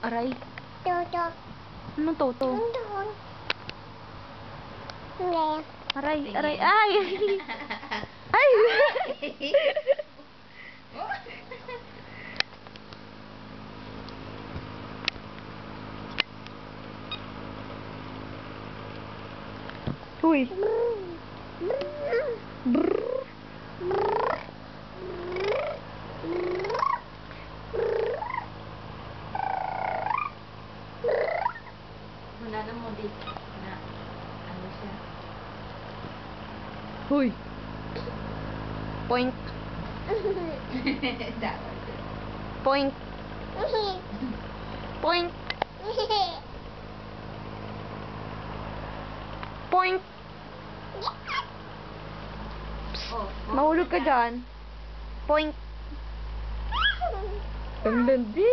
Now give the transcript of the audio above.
Aray. Toto. Ano to to? Doon. Hindi. Aray, aray, ay! Ay! Uy. Brrr. Wala na mo di na ano siya. Uy. Point. Point. Point. Point. Oh, Mahulog ka dyan. Point. Ang landi.